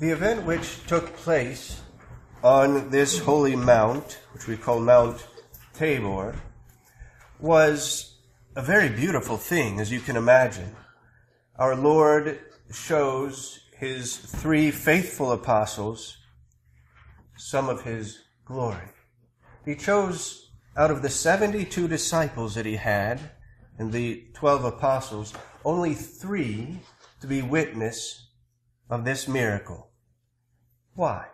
The event which took place on this holy mount, which we call Mount Tabor, was a very beautiful thing, as you can imagine. Our Lord shows his three faithful apostles some of his glory. He chose out of the 72 disciples that he had and the 12 apostles, only three to be witness of this miracle. Why?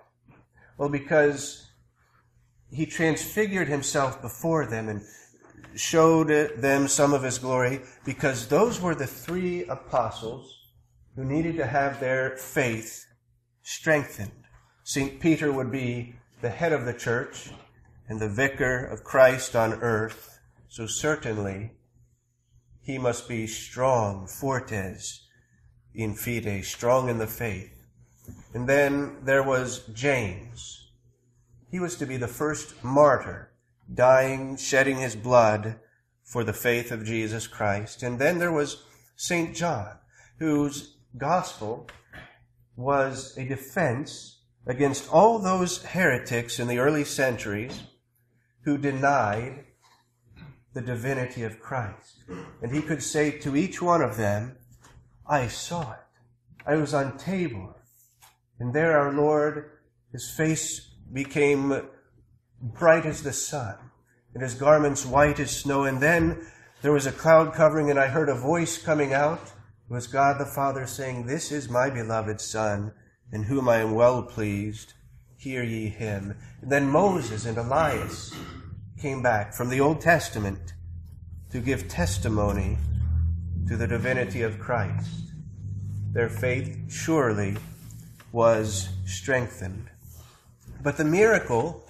Well, because he transfigured himself before them and showed them some of his glory because those were the three apostles who needed to have their faith strengthened. St. Peter would be the head of the church and the vicar of Christ on earth, so certainly he must be strong, fortes in fide, strong in the faith. And then there was James. He was to be the first martyr, dying, shedding his blood for the faith of Jesus Christ. And then there was St. John, whose gospel was a defense against all those heretics in the early centuries who denied the divinity of Christ. And he could say to each one of them, I saw it. I was on Tabor. And there our Lord, his face became bright as the sun, and his garments white as snow. And then there was a cloud covering, and I heard a voice coming out. It was God the Father saying, This is my beloved Son, in whom I am well pleased. Hear ye him. And then Moses and Elias came back from the Old Testament to give testimony to the divinity of Christ. Their faith surely was strengthened. But the miracle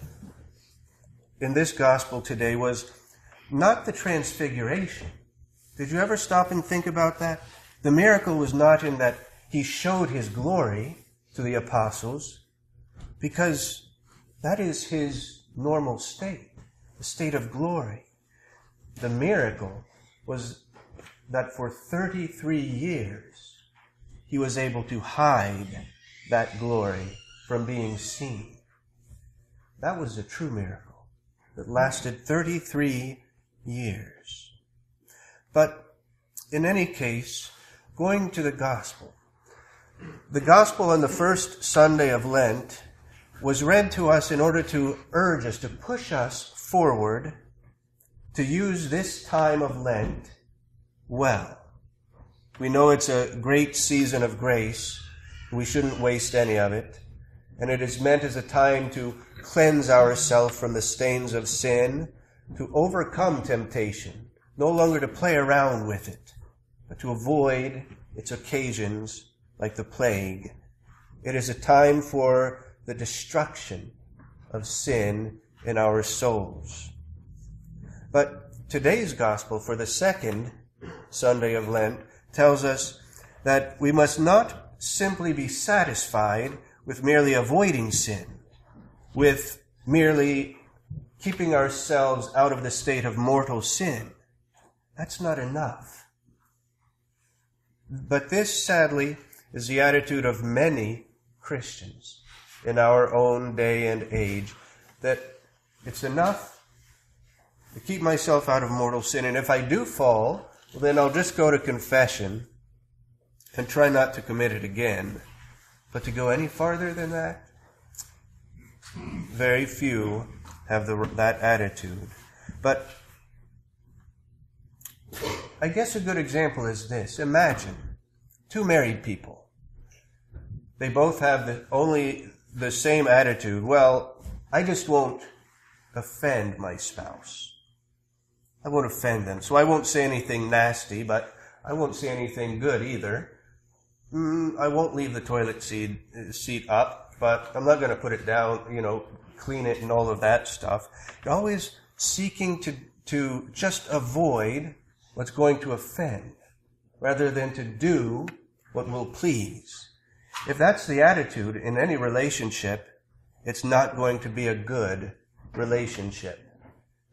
in this gospel today was not the transfiguration. Did you ever stop and think about that? The miracle was not in that he showed his glory to the apostles, because that is his normal state, the state of glory. The miracle was that for 33 years he was able to hide that glory from being seen. That was a true miracle that lasted 33 years. But in any case, going to the gospel, the gospel on the first Sunday of Lent was read to us in order to urge us, to push us forward, to use this time of Lent well. We know it's a great season of grace. We shouldn't waste any of it. And it is meant as a time to cleanse ourselves from the stains of sin, to overcome temptation, no longer to play around with it, but to avoid its occasions like the plague. It is a time for the destruction of sin in our souls. But today's gospel for the second Sunday of Lent tells us that we must not simply be satisfied with merely avoiding sin, with merely keeping ourselves out of the state of mortal sin. That's not enough. But this, sadly, is the attitude of many Christians in our own day and age that it's enough to keep myself out of mortal sin. And if I do fall, well, then I'll just go to confession and try not to commit it again. But to go any farther than that, very few have the, that attitude. But I guess a good example is this. Imagine two married people. They both have the, only the same attitude. Well, I just won't offend my spouse. I won't offend them. So I won't say anything nasty, but I won't say anything good either. Mm, I won't leave the toilet seat, seat up, but I'm not going to put it down, you know, clean it and all of that stuff. You're always seeking to, to just avoid what's going to offend rather than to do what will please. If that's the attitude in any relationship, it's not going to be a good relationship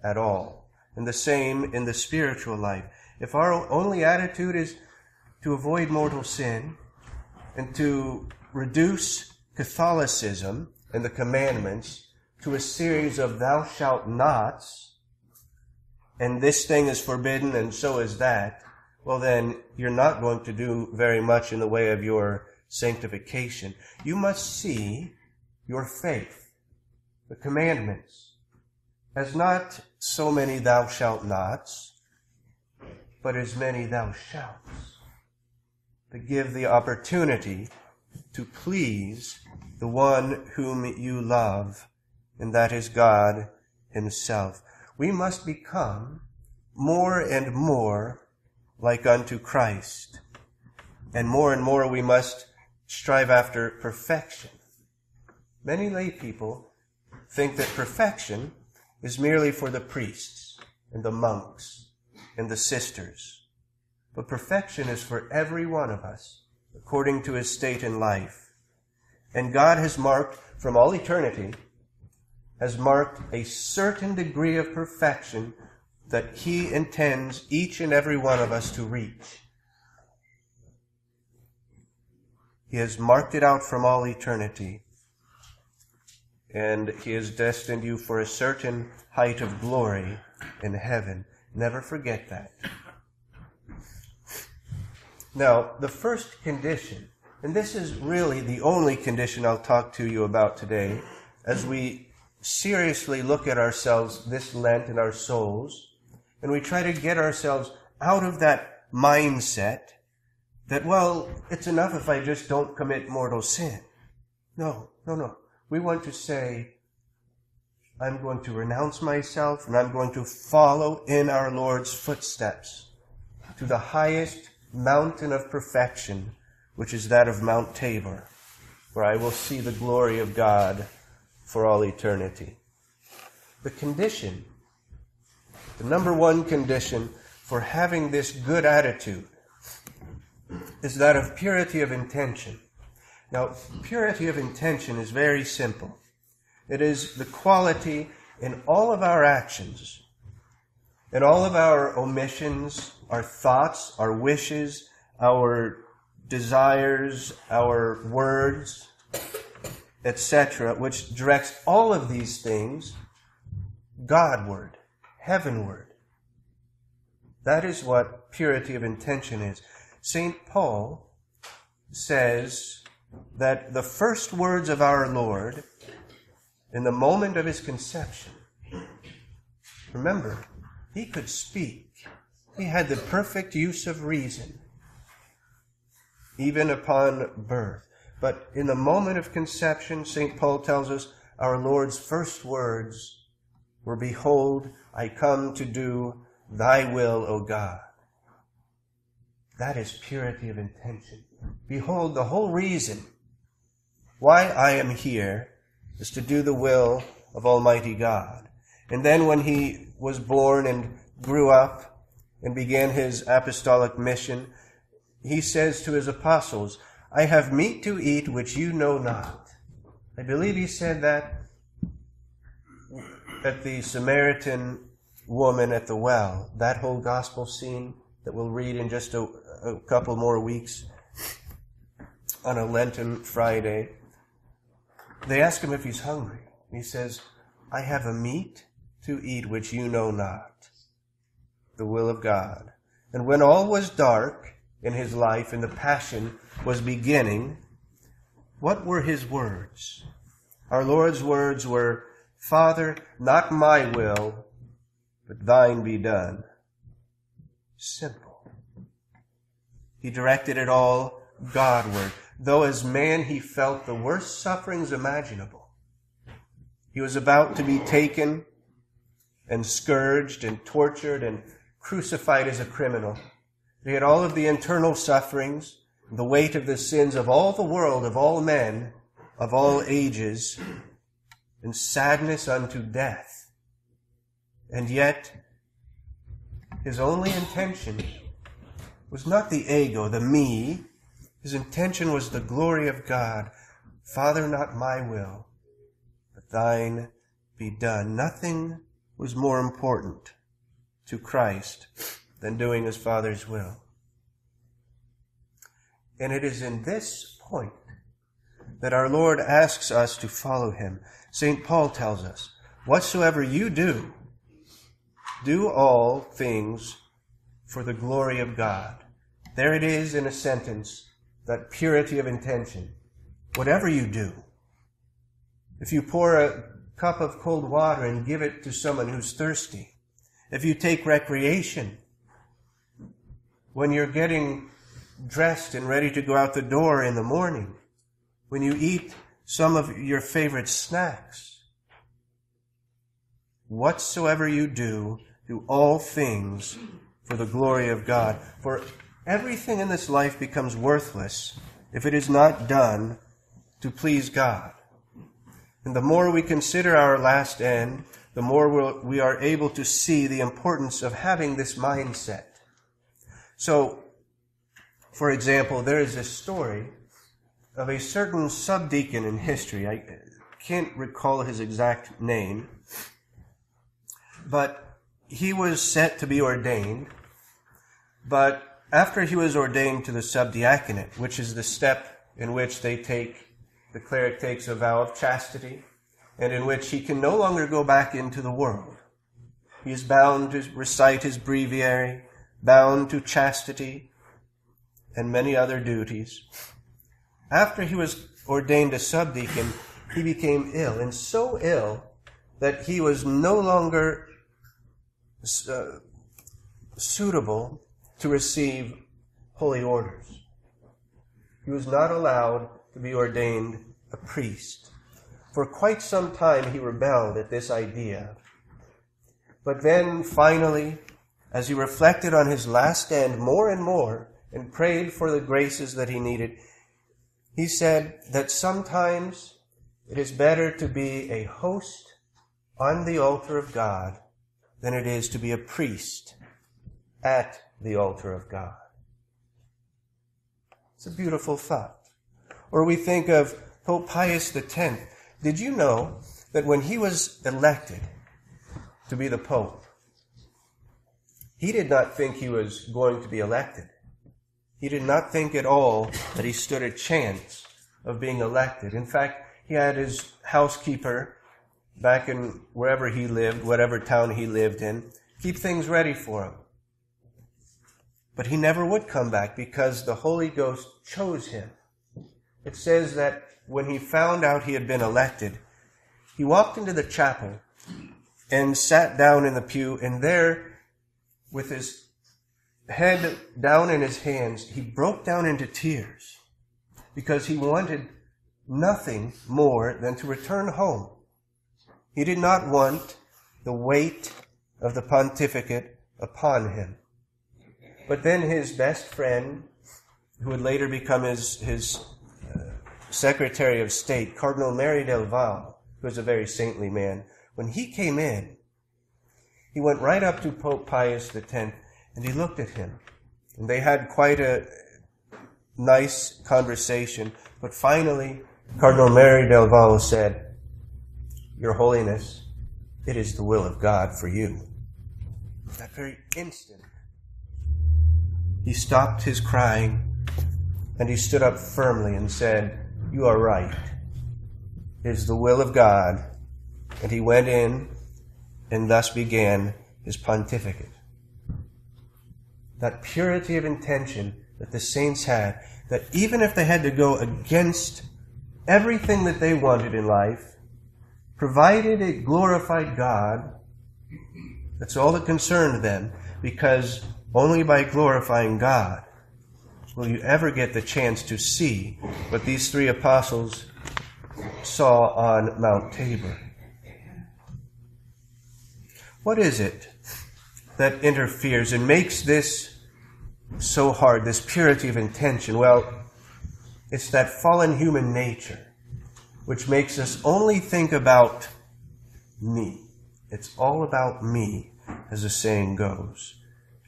at all. And the same in the spiritual life. If our only attitude is to avoid mortal sin and to reduce Catholicism and the commandments to a series of thou shalt nots, and this thing is forbidden and so is that, well then you're not going to do very much in the way of your sanctification. You must see your faith, the commandments, as not so many thou shalt nots, but as many thou shalt, to give the opportunity to please the one whom you love, and that is God Himself. We must become more and more like unto Christ. And more and more we must strive after perfection. Many lay people think that perfection is merely for the priests and the monks and the sisters. But perfection is for every one of us according to his state in life. And God has marked from all eternity, has marked a certain degree of perfection that he intends each and every one of us to reach. He has marked it out from all eternity. And he has destined you for a certain height of glory in heaven. Never forget that. Now, the first condition, and this is really the only condition I'll talk to you about today, as we seriously look at ourselves this Lent in our souls, and we try to get ourselves out of that mindset that, well, it's enough if I just don't commit mortal sin. No, no, no. We want to say, I'm going to renounce myself and I'm going to follow in our Lord's footsteps to the highest mountain of perfection, which is that of Mount Tabor, where I will see the glory of God for all eternity. The condition, the number one condition for having this good attitude is that of purity of intention. Now, purity of intention is very simple. It is the quality in all of our actions, in all of our omissions, our thoughts, our wishes, our desires, our words, etc., which directs all of these things Godward, heavenward. That is what purity of intention is. St. Paul says that the first words of our Lord in the moment of his conception, remember, he could speak. He had the perfect use of reason, even upon birth. But in the moment of conception, St. Paul tells us our Lord's first words were, Behold, I come to do thy will, O God. That is purity of intention. Behold, the whole reason why I am here is to do the will of Almighty God. And then when he was born and grew up and began his apostolic mission, he says to his apostles, I have meat to eat which you know not. I believe he said that at the Samaritan woman at the well, that whole gospel scene that we'll read in just a, a couple more weeks on a Lenten Friday. They ask him if he's hungry. He says, I have a meat to eat which you know not, the will of God. And when all was dark in his life and the passion was beginning, what were his words? Our Lord's words were, Father, not my will, but thine be done. Simple. He directed it all Godward, though as man he felt the worst sufferings imaginable. He was about to be taken and scourged and tortured and crucified as a criminal. He had all of the internal sufferings, the weight of the sins of all the world, of all men, of all ages, and sadness unto death. And yet, his only intention was not the ego, the me. His intention was the glory of God. Father, not my will, but thine be done. Nothing was more important to Christ than doing his Father's will. And it is in this point that our Lord asks us to follow him. St. Paul tells us, Whatsoever you do, do all things for the glory of God. There it is in a sentence, that purity of intention. Whatever you do, if you pour a cup of cold water and give it to someone who's thirsty, if you take recreation, when you're getting dressed and ready to go out the door in the morning, when you eat some of your favorite snacks, whatsoever you do, do all things for the glory of God. For everything in this life becomes worthless if it is not done to please God. And the more we consider our last end, the more we'll, we are able to see the importance of having this mindset. So, for example, there is a story of a certain subdeacon in history. I can't recall his exact name, but he was sent to be ordained. But after he was ordained to the subdiaconate, which is the step in which they take, the cleric takes a vow of chastity, and in which he can no longer go back into the world. He is bound to recite his breviary, bound to chastity, and many other duties. After he was ordained a subdeacon, he became ill, and so ill that he was no longer uh, suitable to receive holy orders. He was not allowed to be ordained a priest. For quite some time he rebelled at this idea. But then finally, as he reflected on his last end more and more, and prayed for the graces that he needed, he said that sometimes it is better to be a host on the altar of God than it is to be a priest at the altar of God. It's a beautiful thought. Or we think of Pope Pius X. Did you know that when he was elected to be the Pope, he did not think he was going to be elected. He did not think at all that he stood a chance of being elected. In fact, he had his housekeeper back in wherever he lived, whatever town he lived in, keep things ready for him. But he never would come back because the Holy Ghost chose him. It says that when he found out he had been elected, he walked into the chapel and sat down in the pew, and there, with his head down in his hands, he broke down into tears because he wanted nothing more than to return home. He did not want the weight of the pontificate upon him. But then his best friend, who would later become his, his uh, Secretary of State, Cardinal Merry del Val, who was a very saintly man, when he came in, he went right up to Pope Pius X and he looked at him. And they had quite a nice conversation. But finally, Cardinal Merry del Val said, Your Holiness, it is the will of God for you. That very instant, he stopped his crying and he stood up firmly and said, You are right. It is the will of God. And he went in and thus began his pontificate that purity of intention that the saints had, that even if they had to go against everything that they wanted in life, provided it glorified God, that's all that concerned them, because only by glorifying God will you ever get the chance to see what these three apostles saw on Mount Tabor. What is it that interferes and makes this so hard, this purity of intention? Well, it's that fallen human nature which makes us only think about me. It's all about me, as the saying goes.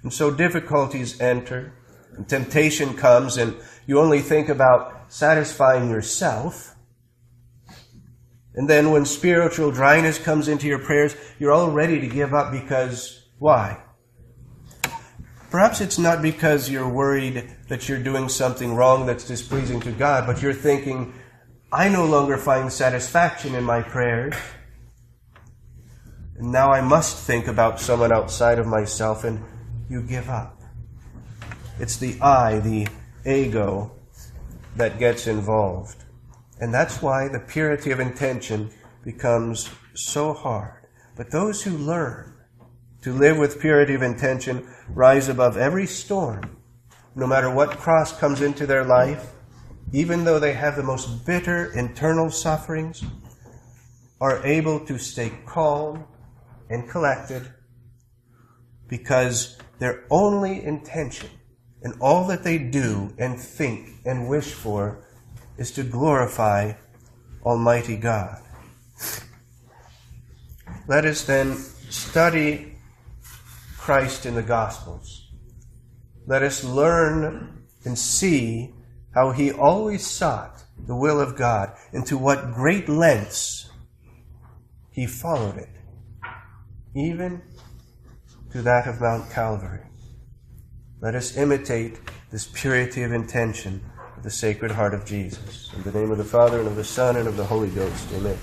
And so difficulties enter, and temptation comes, and you only think about satisfying yourself. And then when spiritual dryness comes into your prayers, you're all ready to give up because why? Perhaps it's not because you're worried that you're doing something wrong that's displeasing to God, but you're thinking, I no longer find satisfaction in my prayers. And now I must think about someone outside of myself, and you give up. It's the I, the ego, that gets involved. And that's why the purity of intention becomes so hard. But those who learn to live with purity of intention rise above every storm, no matter what cross comes into their life, even though they have the most bitter internal sufferings, are able to stay calm and collected because their only intention and all that they do and think and wish for is to glorify Almighty God. Let us then study Christ in the Gospels. Let us learn and see how he always sought the will of God and to what great lengths he followed it, even to that of Mount Calvary. Let us imitate this purity of intention of the Sacred Heart of Jesus. In the name of the Father, and of the Son, and of the Holy Ghost. Amen.